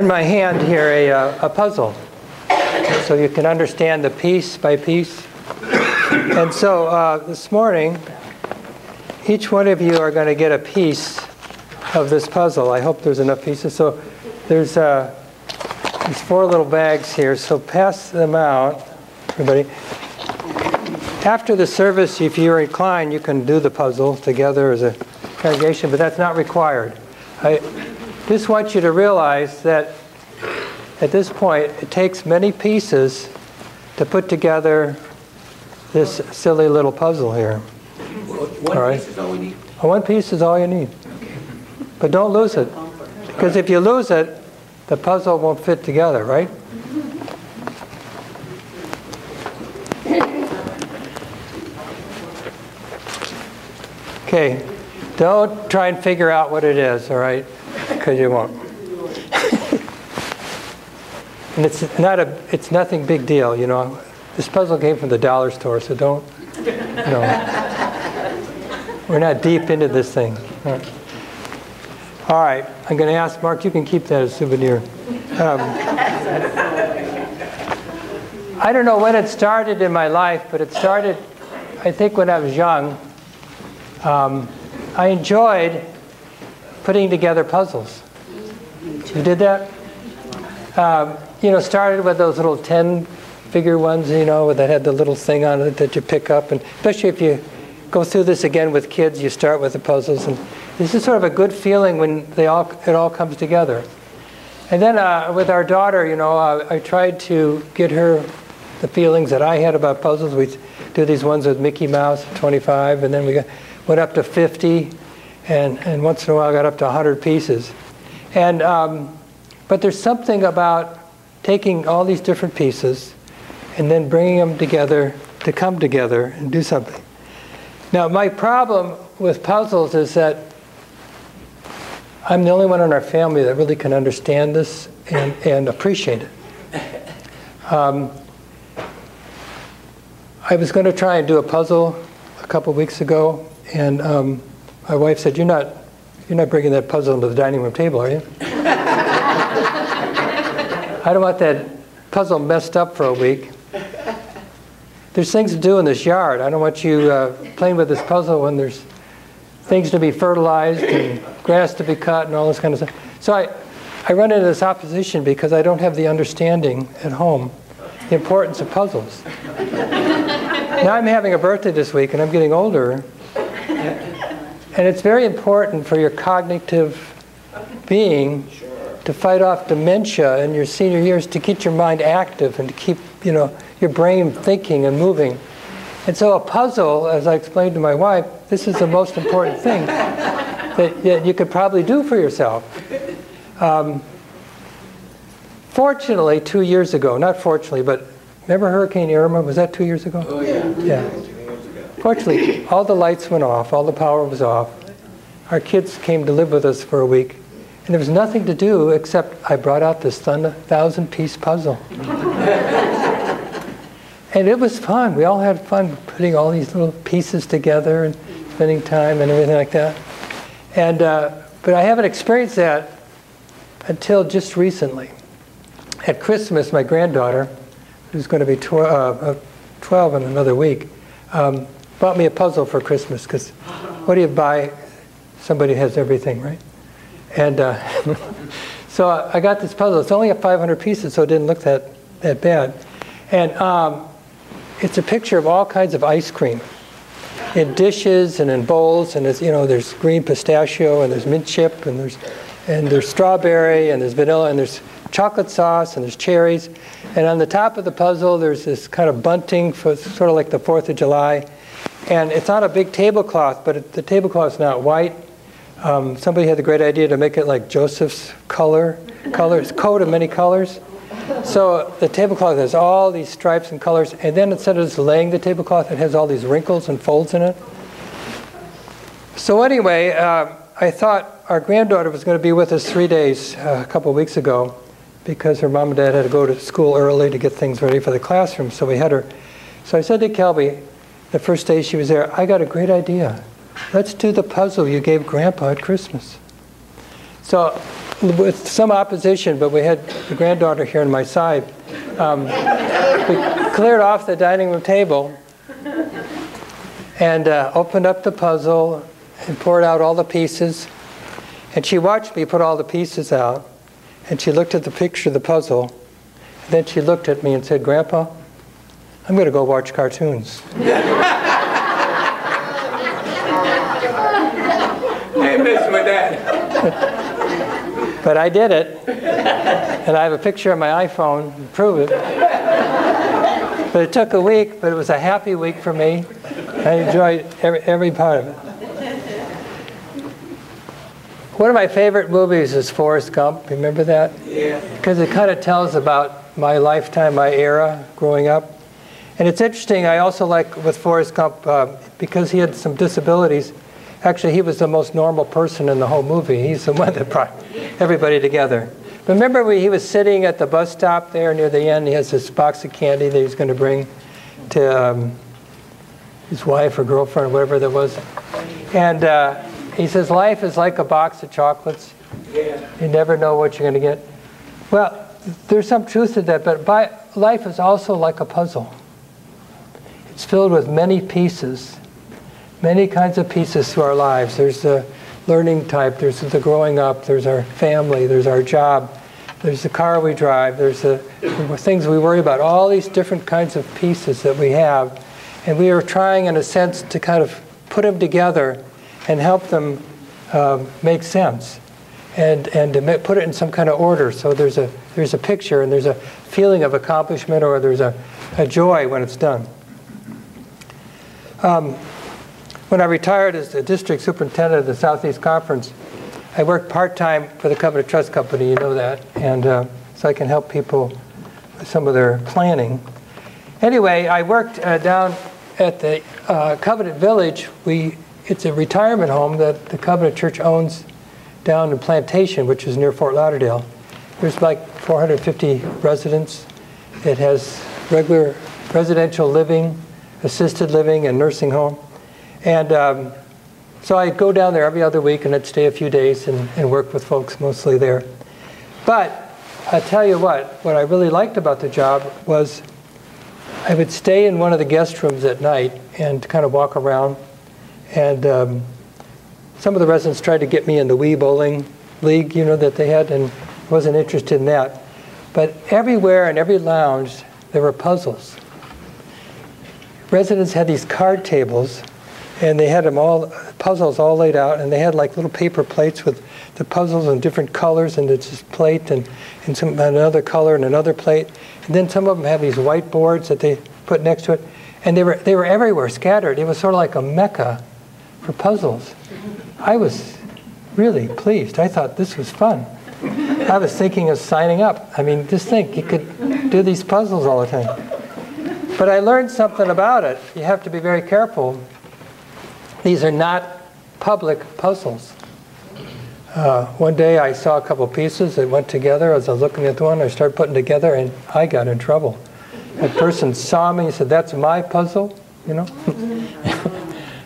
in my hand here a, uh, a puzzle so you can understand the piece by piece. And so uh, this morning, each one of you are going to get a piece of this puzzle. I hope there's enough pieces. So there's, uh, there's four little bags here, so pass them out, everybody. After the service, if you're inclined, you can do the puzzle together as a congregation, but that's not required. I, just want you to realize that at this point, it takes many pieces to put together this silly little puzzle here. One All right. piece is all we need. One piece is all you need. But don't lose it. Because if you lose it, the puzzle won't fit together, right? Okay, don't try and figure out what it is, all right? Because you won't. and it's not a, it's nothing big deal, you know. This puzzle came from the dollar store, so don't, know. We're not deep into this thing. All right, All right. I'm going to ask Mark, you can keep that as a souvenir. Um, I don't know when it started in my life, but it started, I think, when I was young. Um, I enjoyed putting together puzzles. You did that? Um, you know, started with those little 10 figure ones, you know, that had the little thing on it that you pick up. And especially if you go through this again with kids, you start with the puzzles. And this is sort of a good feeling when they all, it all comes together. And then uh, with our daughter, you know, uh, I tried to get her the feelings that I had about puzzles. We do these ones with Mickey Mouse, 25, and then we got, went up to 50, and, and once in a while I got up to 100 pieces. And, um, but there's something about taking all these different pieces and then bringing them together to come together and do something. Now, my problem with puzzles is that I'm the only one in our family that really can understand this and, and appreciate it. Um, I was going to try and do a puzzle a couple weeks ago, and um, my wife said, "You're not, you're not bringing that puzzle into the dining room table, are you?" I don't want that puzzle messed up for a week. There's things to do in this yard. I don't want you uh, playing with this puzzle when there's things to be fertilized and grass to be cut and all this kind of stuff. So I, I run into this opposition because I don't have the understanding at home the importance of puzzles. now I'm having a birthday this week and I'm getting older. And it's very important for your cognitive being to fight off dementia in your senior years to keep your mind active and to keep, you know, your brain thinking and moving. And so a puzzle, as I explained to my wife, this is the most important thing that, that you could probably do for yourself. Um, fortunately, two years ago, not fortunately, but remember Hurricane Irma? Was that two years ago? Oh, yeah. Yeah. Fortunately, all the lights went off, all the power was off. Our kids came to live with us for a week, and there was nothing to do except I brought out this thousand piece puzzle. and it was fun. We all had fun putting all these little pieces together and spending time and everything like that. And, uh, but I haven't experienced that until just recently. At Christmas, my granddaughter, who's going to be tw- uh, 12 in another week, um, bought me a puzzle for Christmas because what do you buy? Somebody has everything, right? And uh, so I got this puzzle. It's only a 500 pieces, so it didn't look that, that bad. And um, it's a picture of all kinds of ice cream in dishes and in bowls. And you know, there's green pistachio and there's mint chip and there's, and there's strawberry and there's vanilla and there's chocolate sauce and there's cherries. And on the top of the puzzle, there's this kind of bunting, for, sort of like the 4th of July. And it's on a big tablecloth, but it, the tablecloth's not white. Um, somebody had the great idea to make it like Joseph's color, colors, coat of many colors. So the tablecloth has all these stripes and colors, and then instead of just laying the tablecloth, it has all these wrinkles and folds in it. So anyway, uh, I thought our granddaughter was going to be with us three days uh, a couple of weeks ago because her mom and dad had to go to school early to get things ready for the classroom. So we had her. So I said to Kelby, the first day she was there, I got a great idea. Let's do the puzzle you gave Grandpa at Christmas. So with some opposition, but we had the granddaughter here on my side. Um, we cleared off the dining room table and uh, opened up the puzzle and poured out all the pieces. And she watched me put all the pieces out. And she looked at the picture of the puzzle. And then she looked at me and said, Grandpa, I'm going to go watch cartoons. I miss my dad. but I did it. And I have a picture on my iPhone to prove it. But it took a week, but it was a happy week for me. I enjoyed every, every part of it. One of my favorite movies is Forrest Gump. Remember that? Yeah. Because it kind of tells about my lifetime, my era growing up. And it's interesting, I also like with Forrest Gump, uh, because he had some disabilities, actually, he was the most normal person in the whole movie. He's the one that brought everybody together. Remember, when he was sitting at the bus stop there near the end, he has this box of candy that he's going to bring to um, his wife or girlfriend or whatever that was. And uh, he says, Life is like a box of chocolates. You never know what you're going to get. Well, there's some truth to that, but by, life is also like a puzzle. It's filled with many pieces, many kinds of pieces to our lives. There's the learning type, there's the growing up, there's our family, there's our job, there's the car we drive, there's the things we worry about, all these different kinds of pieces that we have. And we are trying, in a sense, to kind of put them together and help them uh, make sense and, and to put it in some kind of order. So there's a, there's a picture and there's a feeling of accomplishment or there's a, a joy when it's done. Um, when I retired as the district superintendent of the Southeast Conference, I worked part-time for the Covenant Trust Company, you know that, and uh, so I can help people with some of their planning. Anyway, I worked uh, down at the uh, Covenant Village. We, it's a retirement home that the Covenant Church owns down in Plantation, which is near Fort Lauderdale. There's like 450 residents. It has regular residential living, assisted living, and nursing home. And um, so I'd go down there every other week and I'd stay a few days and, and work with folks mostly there. But I tell you what, what I really liked about the job was I would stay in one of the guest rooms at night and kind of walk around. And um, some of the residents tried to get me in the Wii Bowling League, you know, that they had, and I wasn't interested in that. But everywhere in every lounge, there were puzzles. Residents had these card tables, and they had them all, puzzles all laid out, and they had like little paper plates with the puzzles in different colors, and it's this plate, and, and some another color, and another plate. And then some of them have these whiteboards that they put next to it, and they were, they were everywhere, scattered. It was sort of like a mecca for puzzles. I was really pleased. I thought this was fun. I was thinking of signing up. I mean, just think, you could do these puzzles all the time. But I learned something about it. You have to be very careful. These are not public puzzles. Uh, one day I saw a couple pieces that went together. As I was looking at the one, I started putting together, and I got in trouble. That person saw me and said, "That's my puzzle," you know.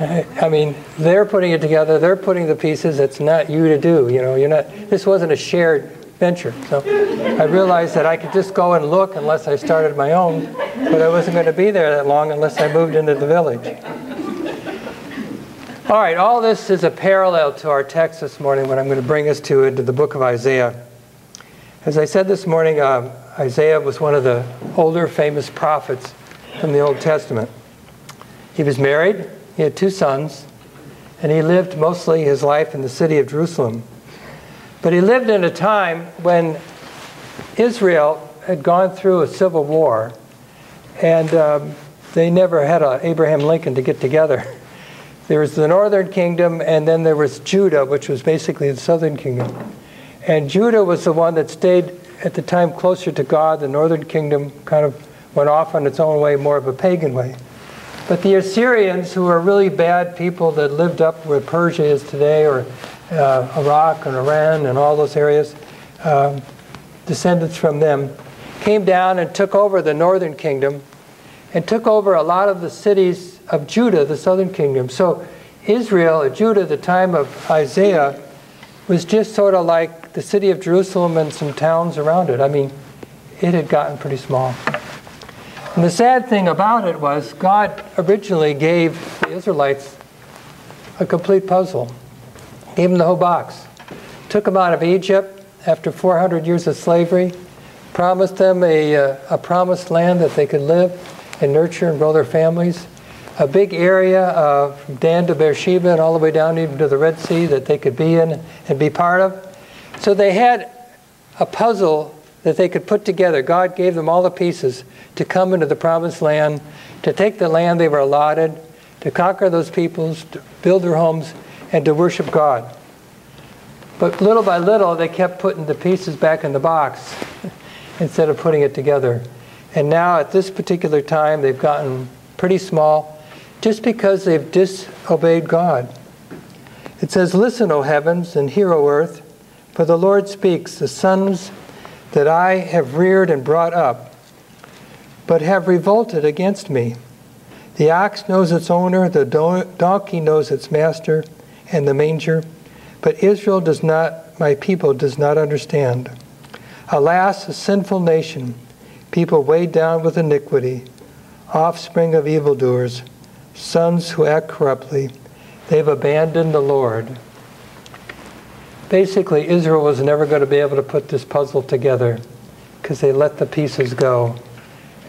I mean, they're putting it together. They're putting the pieces. It's not you to do. You know, you're not. This wasn't a shared venture. So I realized that I could just go and look unless I started my own, but I wasn't going to be there that long unless I moved into the village. All right, all this is a parallel to our text this morning, what I'm going to bring us to into the book of Isaiah. As I said this morning, um, Isaiah was one of the older famous prophets from the Old Testament. He was married, he had two sons, and he lived mostly his life in the city of Jerusalem. But he lived in a time when Israel had gone through a civil war, and um, they never had a Abraham Lincoln to get together. There was the northern kingdom, and then there was Judah, which was basically the southern kingdom. And Judah was the one that stayed at the time closer to God. The northern kingdom kind of went off on its own way, more of a pagan way. But the Assyrians, who were really bad people that lived up where Persia is today, or uh, Iraq and Iran and all those areas, um, descendants from them, came down and took over the northern kingdom and took over a lot of the cities of Judah, the southern kingdom. So Israel, Judah, the time of Isaiah, was just sort of like the city of Jerusalem and some towns around it. I mean, it had gotten pretty small. And the sad thing about it was God originally gave the Israelites a complete puzzle, gave them the whole box. Took them out of Egypt after 400 years of slavery, promised them a, uh, a promised land that they could live and nurture and grow their families, a big area uh, from Dan to Beersheba and all the way down even to the Red Sea that they could be in and be part of. So they had a puzzle that they could put together. God gave them all the pieces to come into the promised land, to take the land they were allotted, to conquer those peoples, to build their homes, and to worship God. But little by little, they kept putting the pieces back in the box instead of putting it together. And now, at this particular time, they've gotten pretty small just because they've disobeyed God. It says, Listen, O heavens, and hear, O earth, for the Lord speaks, the sons that I have reared and brought up, but have revolted against me. The ox knows its owner, the donkey knows its master, and the manger, but Israel does not, my people does not understand. Alas, a sinful nation, people weighed down with iniquity, offspring of evildoers, sons who act corruptly. They've abandoned the Lord basically Israel was never going to be able to put this puzzle together because they let the pieces go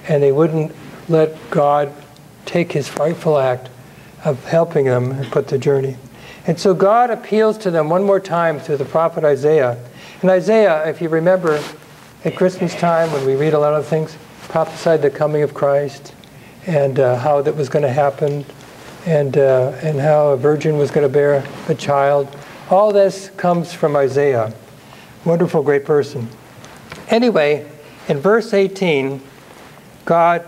and they wouldn't let God take his frightful act of helping them and put the journey. And so God appeals to them one more time through the prophet Isaiah. And Isaiah, if you remember, at Christmas time when we read a lot of things, prophesied the coming of Christ and uh, how that was going to happen and, uh, and how a virgin was going to bear a child all this comes from Isaiah. Wonderful, great person. Anyway, in verse 18, God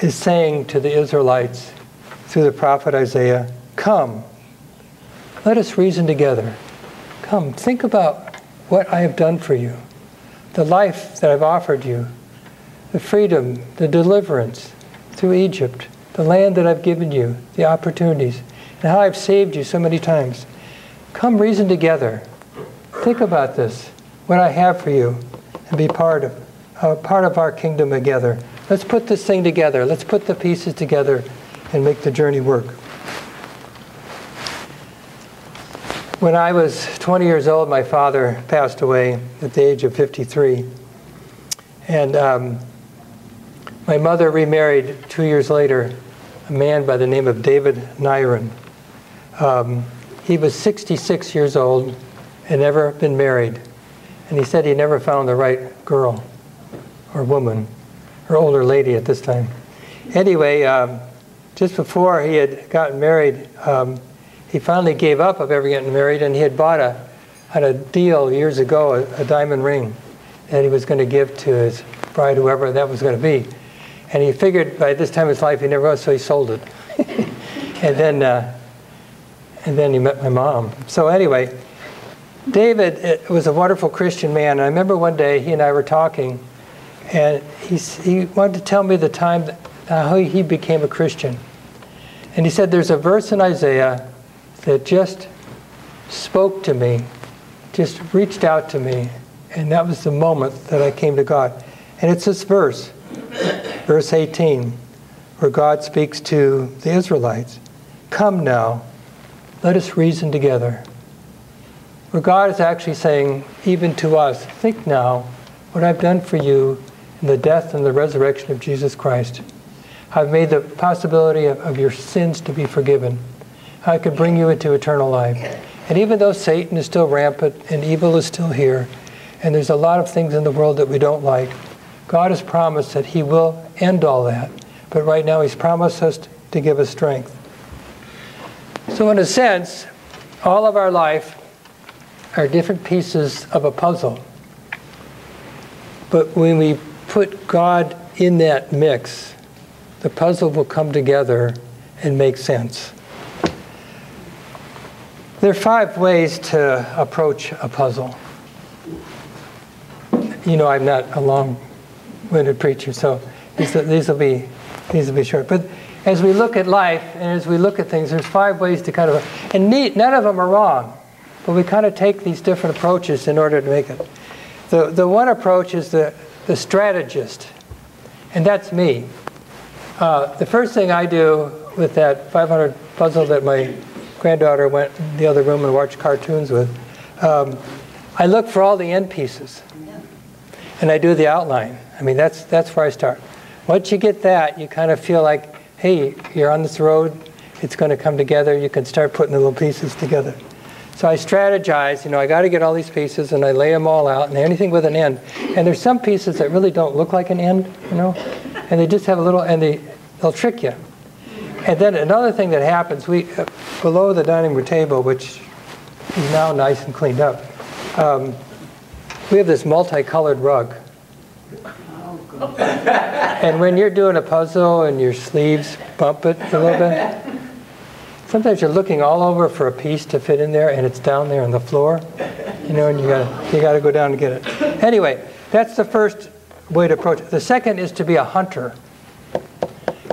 is saying to the Israelites through the prophet Isaiah, Come, let us reason together. Come, think about what I have done for you, the life that I've offered you, the freedom, the deliverance through Egypt, the land that I've given you, the opportunities, and how I've saved you so many times. Come reason together. Think about this, what I have for you, and be part of, uh, part of our kingdom together. Let's put this thing together. Let's put the pieces together and make the journey work. When I was 20 years old, my father passed away at the age of 53. And um, my mother remarried two years later a man by the name of David Nyron. Um, he was 66 years old and never been married. And he said he never found the right girl or woman or older lady at this time. Anyway, um, just before he had gotten married, um, he finally gave up of ever getting married and he had bought a, had a deal years ago, a, a diamond ring that he was going to give to his bride, whoever that was going to be. And he figured by this time in his life he never was, so he sold it. and then uh, and then he met my mom. So anyway, David was a wonderful Christian man. And I remember one day he and I were talking, and he, he wanted to tell me the time that, uh, how he became a Christian. And he said, There's a verse in Isaiah that just spoke to me, just reached out to me, and that was the moment that I came to God. And it's this verse, verse 18, where God speaks to the Israelites Come now let us reason together. Where God is actually saying, even to us, think now what I've done for you in the death and the resurrection of Jesus Christ. I've made the possibility of, of your sins to be forgiven. I could bring you into eternal life. And even though Satan is still rampant and evil is still here, and there's a lot of things in the world that we don't like, God has promised that He will end all that. But right now, He's promised us to give us strength. So, in a sense, all of our life are different pieces of a puzzle. But when we put God in that mix, the puzzle will come together and make sense. There are five ways to approach a puzzle. You know, I'm not a long-winded preacher, so these, will be these will be short. But as we look at life and as we look at things, there's five ways to kind of, and neat, none of them are wrong. but we kind of take these different approaches in order to make it. The, the one approach is the, the strategist, and that's me. Uh, the first thing I do with that 500 puzzle that my granddaughter went in the other room and watched cartoons with, um, I look for all the end pieces, and I do the outline. I mean, that's that's where I start. Once you get that, you kind of feel like, hey, you're on this road. It's going to come together. You can start putting the little pieces together. So I strategize, you know, I got to get all these pieces and I lay them all out and anything with an end. And there's some pieces that really don't look like an end, you know, and they just have a little, and they, they'll trick you. And then another thing that happens, we, below the dining room table, which is now nice and cleaned up, um, we have this multicolored rug. and when you're doing a puzzle and your sleeves bump it a little bit, sometimes you're looking all over for a piece to fit in there and it's down there on the floor you know and you gotta you got to go down to get it. Anyway that's the first way to approach it. The second is to be a hunter.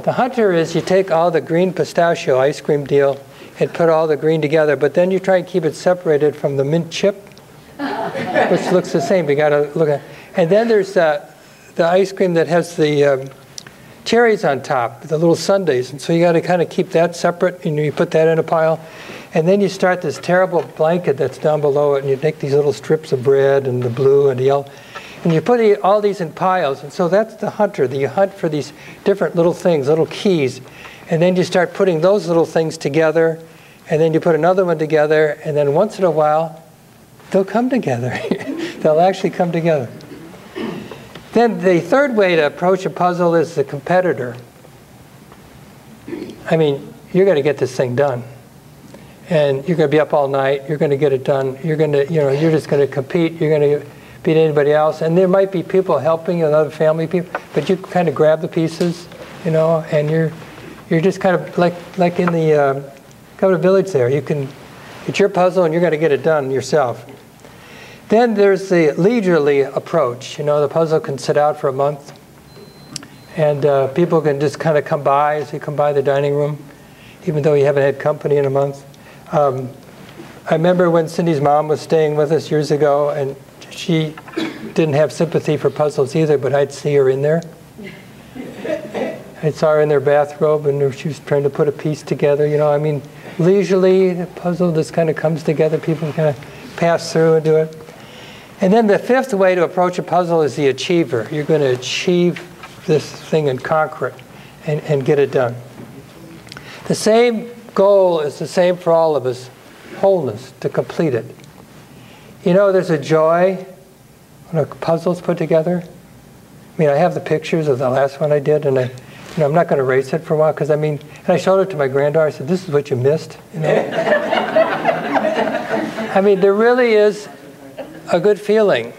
The hunter is you take all the green pistachio ice cream deal and put all the green together but then you try and keep it separated from the mint chip which looks the same you got to look at and then there's uh, the ice cream that has the um, cherries on top, the little sundaes. And so you got to kind of keep that separate. And you put that in a pile. And then you start this terrible blanket that's down below it, and you take these little strips of bread and the blue and the yellow, and you put all these in piles. And so that's the hunter. That you hunt for these different little things, little keys. And then you start putting those little things together, and then you put another one together, and then once in a while, they'll come together. they'll actually come together. Then the third way to approach a puzzle is the competitor. I mean, you're going to get this thing done. And you're going to be up all night. You're going to get it done. You're going to, you know, you're just going to compete. You're going to beat anybody else. And there might be people helping you, other family people, but you kind of grab the pieces, you know, and you're, you're just kind of like, like in the uh, Covenant Village there. You can, it's your puzzle and you're going to get it done yourself. Then there's the leisurely approach. You know, the puzzle can sit out for a month, and uh, people can just kind of come by as you come by the dining room, even though you haven't had company in a month. Um, I remember when Cindy's mom was staying with us years ago, and she didn't have sympathy for puzzles either, but I'd see her in there. I saw her in their bathrobe, and she was trying to put a piece together. You know, I mean, leisurely, the puzzle just kind of comes together. People kind of pass through and do it. And then the fifth way to approach a puzzle is the achiever. You're going to achieve this thing and conquer it and, and get it done. The same goal is the same for all of us wholeness, to complete it. You know, there's a joy when a puzzle's put together. I mean, I have the pictures of the last one I did, and I, you know, I'm not going to erase it for a while because I mean, and I showed it to my granddaughter. I said, "This is what you missed," you know. I mean, there really is a good feeling.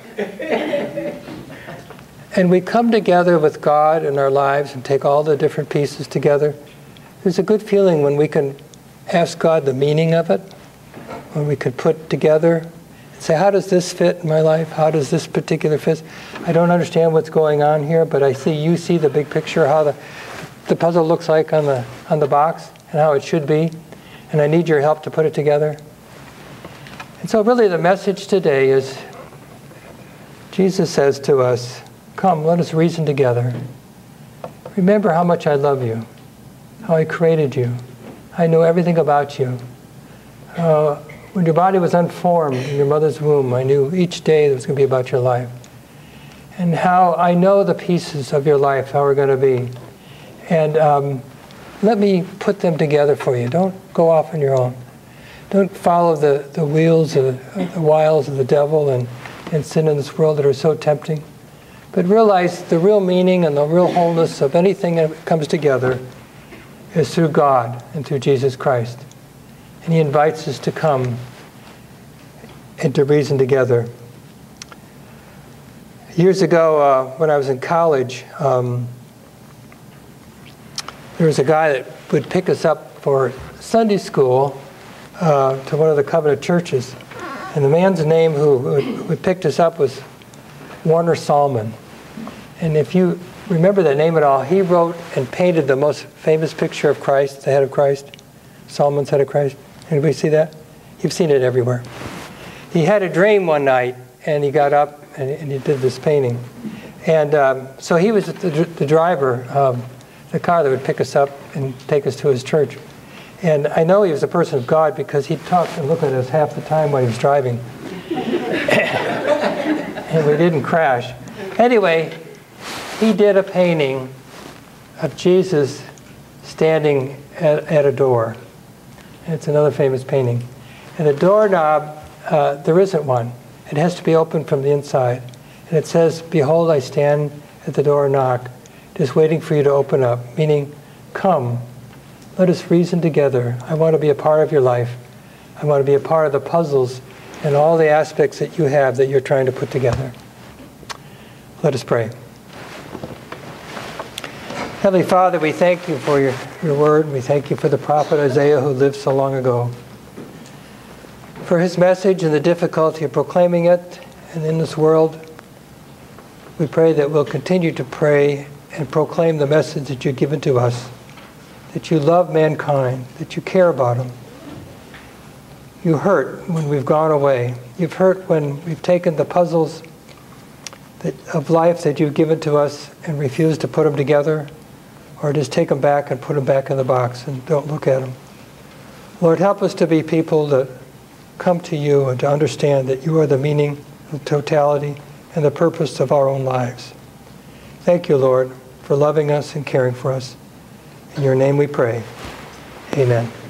and we come together with God in our lives and take all the different pieces together. There's a good feeling when we can ask God the meaning of it, when we could put together say, How does this fit in my life? How does this particular fit? I don't understand what's going on here, but I see you see the big picture, how the, the puzzle looks like on the, on the box and how it should be, and I need your help to put it together. And so, really, the message today is Jesus says to us, Come, let us reason together. Remember how much I love you, how I created you. I know everything about you. Uh, when your body was unformed in your mother's womb, I knew each day that was going to be about your life. And how I know the pieces of your life, how we're going to be. And um, let me put them together for you. Don't go off on your own. Don't follow the, the wheels, of the, the wiles of the devil and, and sin in this world that are so tempting. But realize the real meaning and the real wholeness of anything that comes together is through God and through Jesus Christ. And He invites us to come and to reason together. Years ago, uh, when I was in college, um, there was a guy that would pick us up for Sunday school uh, to one of the covenant churches. And the man's name who, who picked us up was Warner Sallman. And if you remember that name at all, he wrote and painted the most famous picture of Christ, the head of Christ, Sallman's head of Christ. Anybody see that? You've seen it everywhere. he had a dream one night, and he got up and, and he did this painting. And um, so he was the, the driver of the car that would pick us up and take us to his church. And I know he was a person of God because he'd talk and look at us half the time while he was driving. and we didn't crash. Anyway, he did a painting of Jesus standing at, at a door. It's another famous painting. And the doorknob, uh, there isn't one. It has to be opened from the inside. And it says, Behold, I stand at the door and knock, just waiting for you to open up, meaning, come, let us reason together. I want to be a part of your life. I want to be a part of the puzzles and all the aspects that you have that you're trying to put together. Let us pray. Heavenly Father, we thank you for your, your word. We thank you for the prophet Isaiah who lived so long ago. For his message and the difficulty of proclaiming it and in this world, we pray that we'll continue to pray and proclaim the message that you've given to us that you love mankind, that you care about them. You hurt when we've gone away. You've hurt when we've taken the puzzles that, of life that you've given to us and refused to put them together, or just take them back and put them back in the box and don't look at them. Lord, help us to be people that come to you and to understand that you are the meaning, the totality, and the purpose of our own lives. Thank you, Lord, for loving us and caring for us. In your name we pray. Amen.